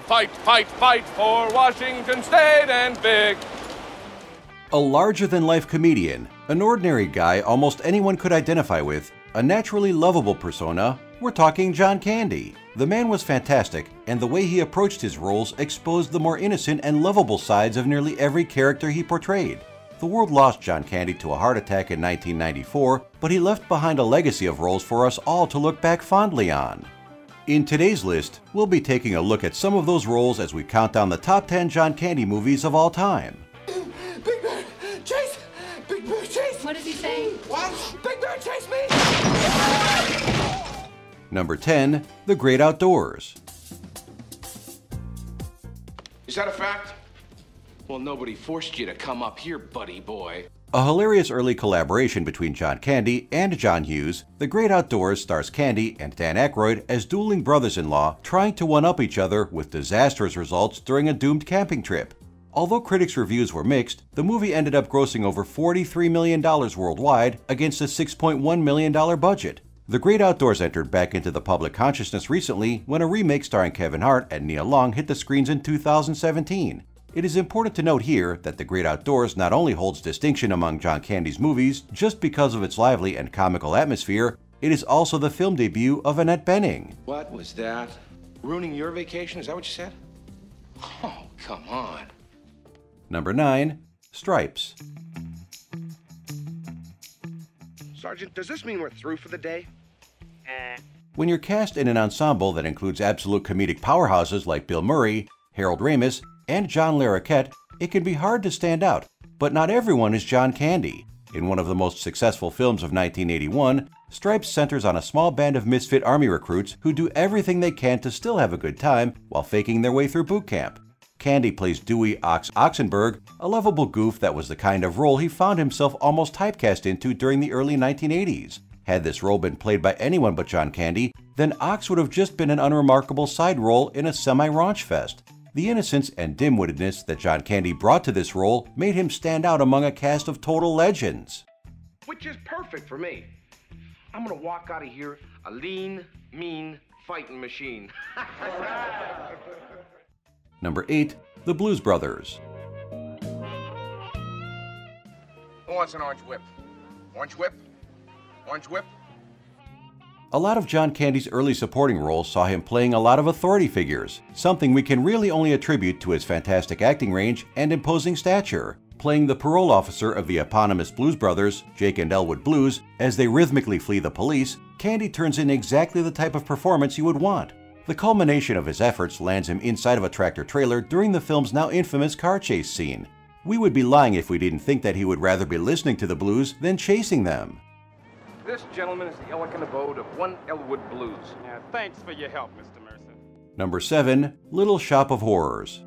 Fight, fight, fight for Washington State and big. A larger than life comedian, an ordinary guy almost anyone could identify with, a naturally lovable persona, we're talking John Candy. The man was fantastic, and the way he approached his roles exposed the more innocent and lovable sides of nearly every character he portrayed. The world lost John Candy to a heart attack in 1994, but he left behind a legacy of roles for us all to look back fondly on. In today's list, we'll be taking a look at some of those roles as we count down the top 10 John Candy movies of all time. Big Bear, chase! Big Bear, chase! What is he saying? What? Big Bear, chase me! Number 10, The Great Outdoors. Is that a fact? Well, nobody forced you to come up here, buddy boy. A hilarious early collaboration between John Candy and John Hughes, The Great Outdoors stars Candy and Dan Aykroyd as dueling brothers-in-law trying to one-up each other with disastrous results during a doomed camping trip. Although critics' reviews were mixed, the movie ended up grossing over $43 million worldwide against a $6.1 million budget. The Great Outdoors entered back into the public consciousness recently when a remake starring Kevin Hart and Nia Long hit the screens in 2017. It is important to note here that The Great Outdoors not only holds distinction among John Candy's movies just because of its lively and comical atmosphere, it is also the film debut of Annette Bening. What was that? Ruining your vacation? Is that what you said? Oh, come on. Number 9. Stripes. Sergeant, does this mean we're through for the day? When you're cast in an ensemble that includes absolute comedic powerhouses like Bill Murray, Harold Ramis, and John Larroquette, it can be hard to stand out, but not everyone is John Candy. In one of the most successful films of 1981, Stripes centers on a small band of misfit army recruits who do everything they can to still have a good time while faking their way through boot camp. Candy plays Dewey Ox Oxenberg, a lovable goof that was the kind of role he found himself almost typecast into during the early 1980s. Had this role been played by anyone but John Candy, then Ox would have just been an unremarkable side role in a semi-raunch fest. The innocence and dim-wittedness that John Candy brought to this role made him stand out among a cast of total legends. Which is perfect for me. I'm gonna walk out of here a lean, mean fighting machine. Number 8. The Blues Brothers. Who wants an orange whip? Orange whip? Orange whip? A lot of John Candy's early supporting roles saw him playing a lot of authority figures, something we can really only attribute to his fantastic acting range and imposing stature. Playing the parole officer of the eponymous Blues Brothers, Jake and Elwood Blues, as they rhythmically flee the police, Candy turns in exactly the type of performance you would want. The culmination of his efforts lands him inside of a tractor trailer during the film's now infamous car chase scene. We would be lying if we didn't think that he would rather be listening to the blues than chasing them. This, gentlemen, is the elegant abode of one Elwood Blues. Yeah, thanks for your help, Mr. Mercer. Number 7. Little Shop of Horrors.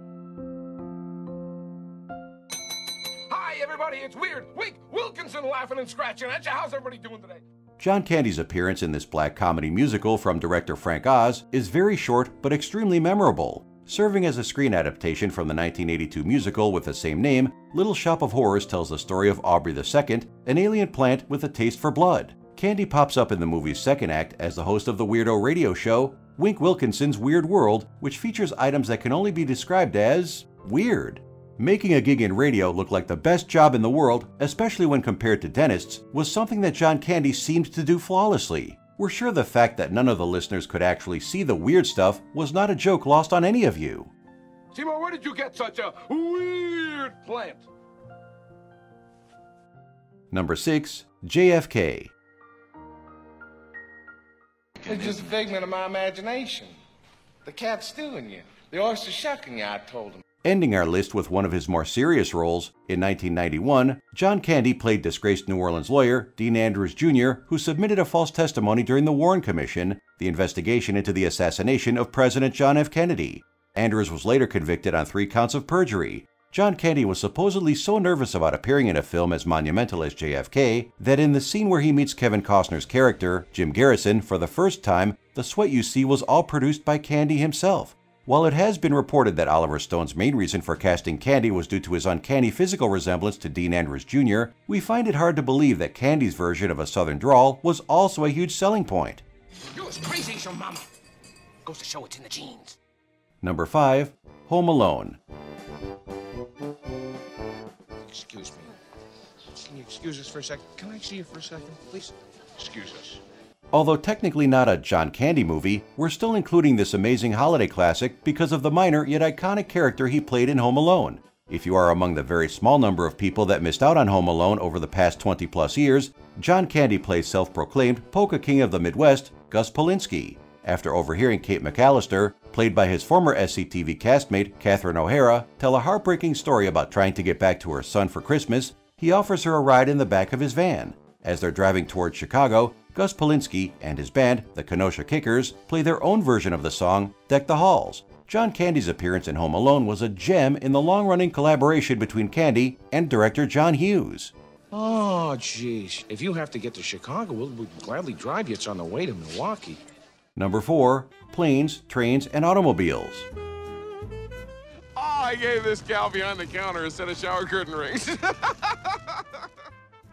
Hi, everybody, it's Weird. Wink, Wilkinson laughing and scratching at you. How's everybody doing today? John Candy's appearance in this black comedy musical from director Frank Oz is very short but extremely memorable. Serving as a screen adaptation from the 1982 musical with the same name, Little Shop of Horrors tells the story of Audrey II, an alien plant with a taste for blood. Candy pops up in the movie's second act as the host of the Weirdo radio show, Wink Wilkinson's Weird World, which features items that can only be described as weird. Making a gig in radio look like the best job in the world, especially when compared to dentists, was something that John Candy seemed to do flawlessly. We're sure the fact that none of the listeners could actually see the weird stuff was not a joke lost on any of you. Seymour, where did you get such a weird plant? Number 6. JFK. It's just a figment of my imagination. The cat's stealing you. The oyster's shucking you, I told him. Ending our list with one of his more serious roles, in 1991, John Candy played disgraced New Orleans lawyer Dean Andrews Jr., who submitted a false testimony during the Warren Commission, the investigation into the assassination of President John F. Kennedy. Andrews was later convicted on three counts of perjury. John Candy was supposedly so nervous about appearing in a film as monumental as JFK that in the scene where he meets Kevin Costner's character, Jim Garrison, for the first time, the sweat you see was all produced by Candy himself. While it has been reported that Oliver Stone's main reason for casting Candy was due to his uncanny physical resemblance to Dean Andrews Jr., we find it hard to believe that Candy's version of a southern drawl was also a huge selling point. You're as crazy as your mama. Goes to show it's in the genes. Number 5. Home Alone. Excuse me. Can you excuse us for a second? Can I see you for a second, please? Excuse us. Although technically not a John Candy movie, we're still including this amazing holiday classic because of the minor yet iconic character he played in Home Alone. If you are among the very small number of people that missed out on Home Alone over the past 20 plus years, John Candy plays self proclaimed Polka King of the Midwest, Gus Polinski. After overhearing Kate McAllister, played by his former SCTV castmate Catherine O'Hara, tell a heartbreaking story about trying to get back to her son for Christmas, he offers her a ride in the back of his van. As they're driving towards Chicago, Gus Polinski and his band, the Kenosha Kickers, play their own version of the song, Deck the Halls. John Candy's appearance in Home Alone was a gem in the long running collaboration between Candy and director John Hughes. Oh, jeez. If you have to get to Chicago, we'll, we'll gladly drive you. It's on the way to Milwaukee. Number 4. Planes, Trains, and Automobiles. Oh, I gave this gal behind the counter a set of shower curtain rings.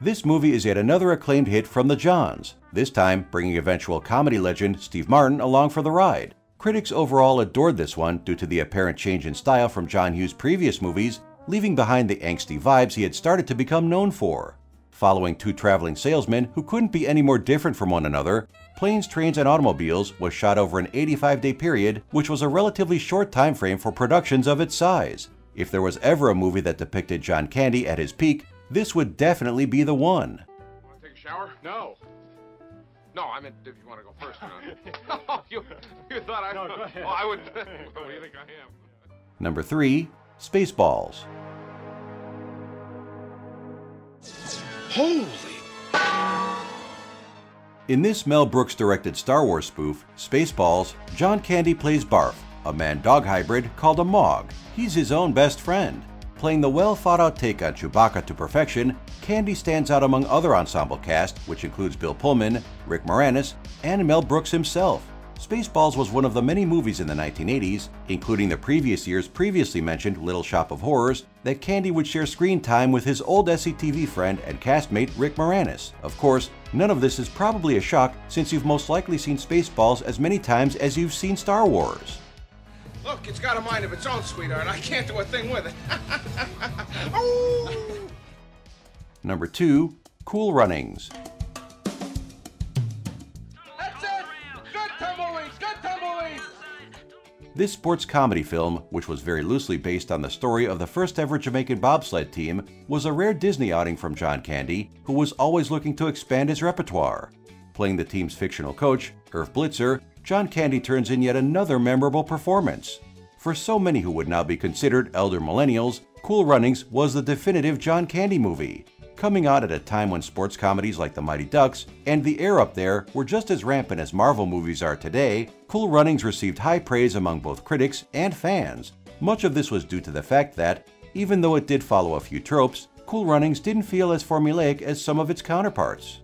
This movie is yet another acclaimed hit from the Johns, this time bringing eventual comedy legend Steve Martin along for the ride. Critics overall adored this one due to the apparent change in style from John Hughes' previous movies, leaving behind the angsty vibes he had started to become known for. Following two traveling salesmen who couldn't be any more different from one another, Planes, Trains, and Automobiles was shot over an 85-day period, which was a relatively short time frame for productions of its size. If there was ever a movie that depicted John Candy at his peak, this would definitely be the one. Want to take a shower? No. No, I meant if you want to go first. John. oh, you, you thought I... No, go ahead. Oh, I would... what do you think I am? Number 3. Spaceballs. Holy! In this Mel Brooks directed Star Wars spoof, Spaceballs, John Candy plays Barf, a man-dog hybrid called a Mog. He's his own best friend. Playing the well thought out take on Chewbacca to perfection, Candy stands out among other ensemble cast, which includes Bill Pullman, Rick Moranis, and Mel Brooks himself. Spaceballs was one of the many movies in the 1980s, including the previous year's previously mentioned Little Shop of Horrors, that Candy would share screen time with his old SCTV friend and castmate Rick Moranis. Of course, none of this is probably a shock since you've most likely seen Spaceballs as many times as you've seen Star Wars. Look, it's got a mind of its own, sweetheart. I can't do a thing with it. oh! Number 2. Cool Runnings. This sports comedy film, which was very loosely based on the story of the first ever Jamaican bobsled team, was a rare Disney outing from John Candy, who was always looking to expand his repertoire. Playing the team's fictional coach, Irv Blitzer, John Candy turns in yet another memorable performance. For so many who would now be considered elder millennials, Cool Runnings was the definitive John Candy movie. Coming out at a time when sports comedies like The Mighty Ducks and The Air Up There were just as rampant as Marvel movies are today, Cool Runnings received high praise among both critics and fans. Much of this was due to the fact that, even though it did follow a few tropes, Cool Runnings didn't feel as formulaic as some of its counterparts.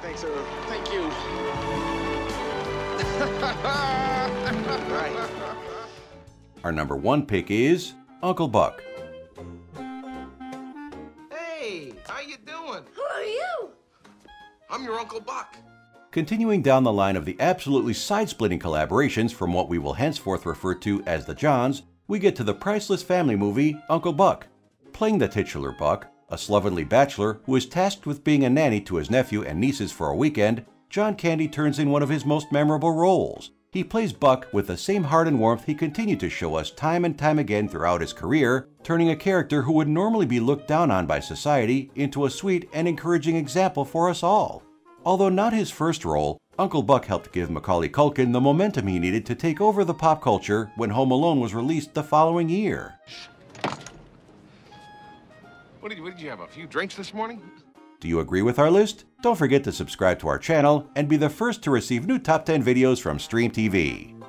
Thanks, Irv. Thank you. Our number one pick is Uncle Buck. How you doing? Who are you? I'm your Uncle Buck. Continuing down the line of the absolutely side-splitting collaborations from what we will henceforth refer to as the Johns, we get to the priceless family movie Uncle Buck. Playing the titular Buck, a slovenly bachelor who is tasked with being a nanny to his nephew and nieces for a weekend, John Candy turns in one of his most memorable roles. He plays Buck with the same heart and warmth he continued to show us time and time again throughout his career, turning a character who would normally be looked down on by society into a sweet and encouraging example for us all. Although not his first role, Uncle Buck helped give Macaulay Culkin the momentum he needed to take over the pop culture when Home Alone was released the following year. What did, you, what did you have? A few drinks this morning? Do you agree with our list? Don't forget to subscribe to our channel and be the first to receive new top 10 videos from Stream TV.